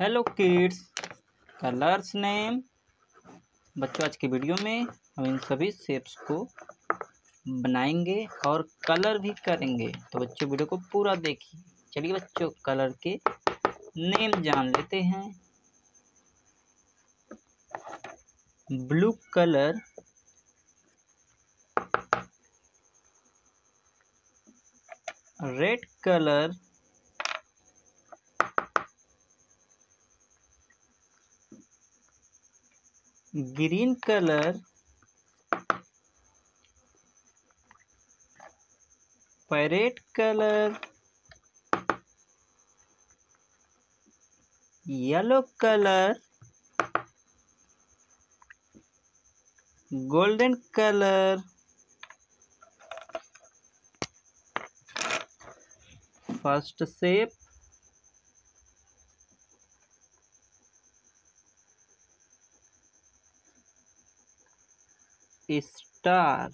Hello kids colours name बच्चों, आज के वीडियो में हम इन सभी शेप्स को बनाएँगे और कलर भी करेंगे। तो बच्चों वीडियो को पूरा देखिए। चलिए बच्चों कलर के नेम जान लेते हैं। Blue colour red colour green colour parrot colour yellow colour golden colour first shape star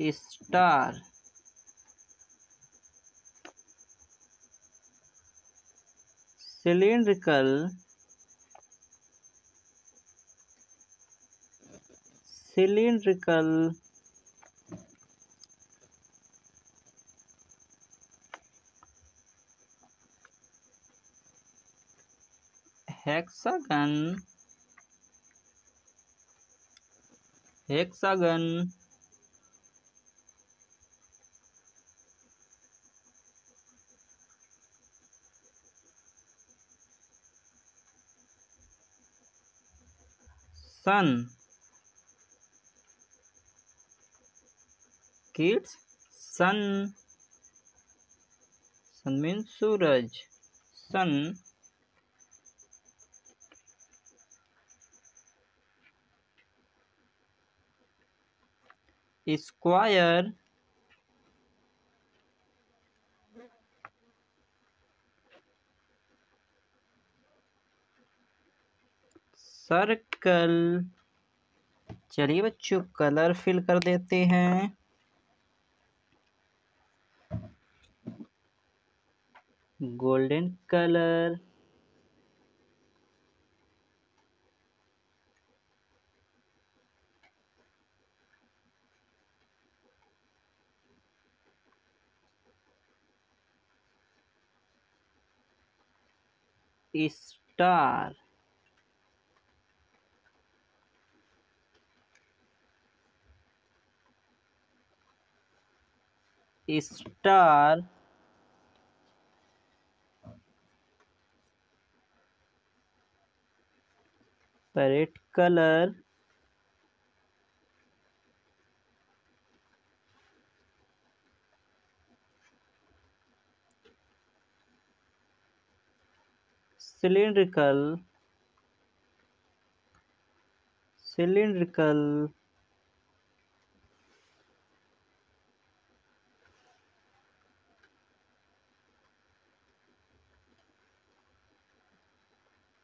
star cylindrical cylindrical hexagon hexagon sun kids sun sun means suraj sun square circle. चलिए बच्चों colour fill कर देते हैं। Golden colour. Star. Star. Red colour. Cylindrical cylindrical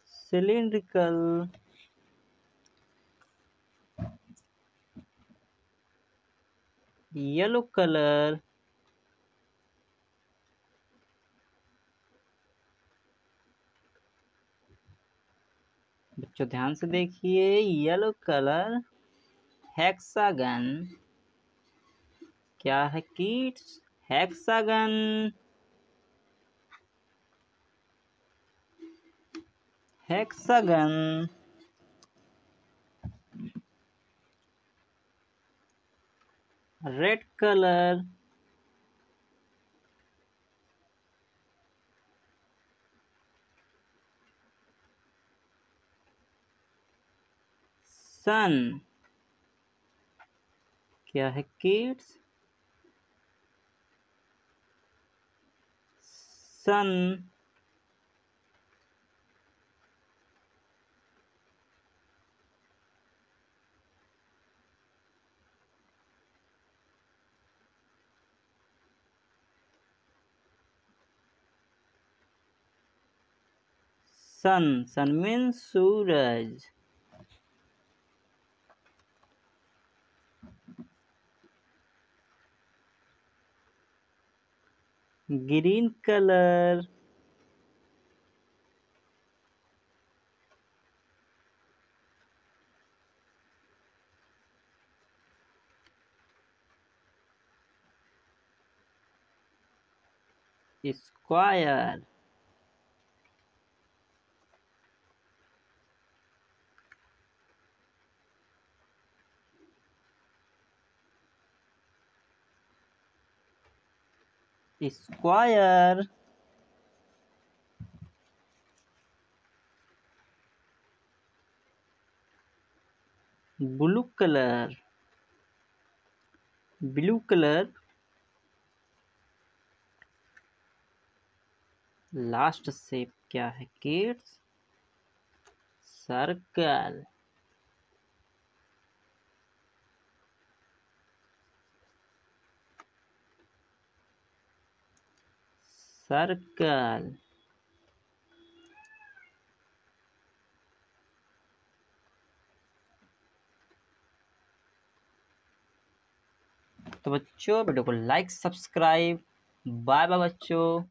cylindrical yellow color बच्चों ध्यान से देखिए yellow colour hexagon क्या है kids hexagon hexagon red colour sun क्या है kids sun sun sun means सूरज green colour. Square. Square blue colour blue colour last shape क्या है? किड्स सर्कल सर्कल तो बच्चों वीडियो को लाइक सब्सक्राइब बाय बाय बच्चों.